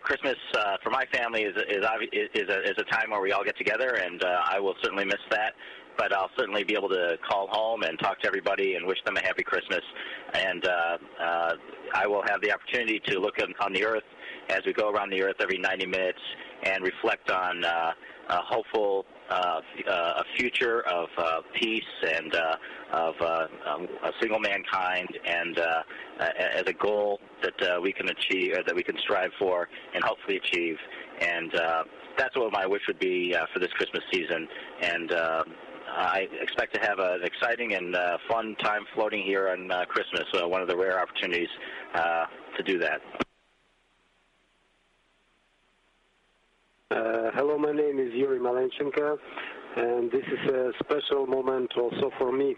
Christmas uh, for my family is is is a, is a time where we all get together, and uh, I will certainly miss that. But I'll certainly be able to call home and talk to everybody and wish them a happy Christmas. And uh, uh, I will have the opportunity to look on, on the earth as we go around the earth every 90 minutes and reflect on uh, a hopeful uh, uh, a future of uh, peace and uh, of uh, um, a single mankind, and uh, as a goal that uh, we can achieve, uh, that we can strive for, and hopefully achieve. And uh, that's what my wish would be uh, for this Christmas season. And uh, I expect to have an exciting and uh, fun time floating here on uh, Christmas. Uh, one of the rare opportunities to do that. Hello, my name is Yuri Malenchenko, and this is a special moment also for me.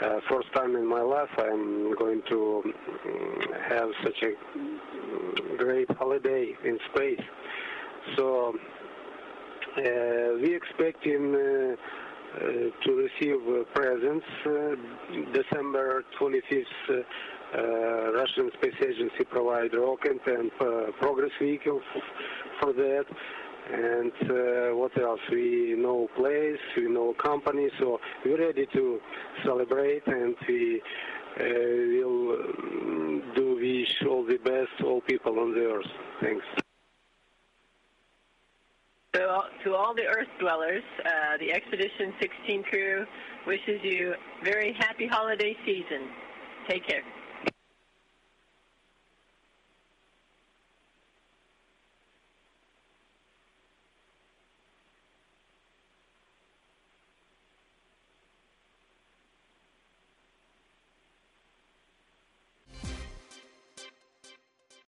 Uh, first time in my life I'm going to mm, have such a great holiday in space. So uh, we expecting uh, uh, to receive uh, presents. Uh, December 25th, uh, Russian Space Agency provide rocket and uh, Progress vehicle for that and uh, what else? We know place, we know company, so we're ready to celebrate, and we uh, will um, do wish all the best all people on the earth. Thanks. So, to all the Earth dwellers, uh, the Expedition 16 crew wishes you very happy holiday season. Take care.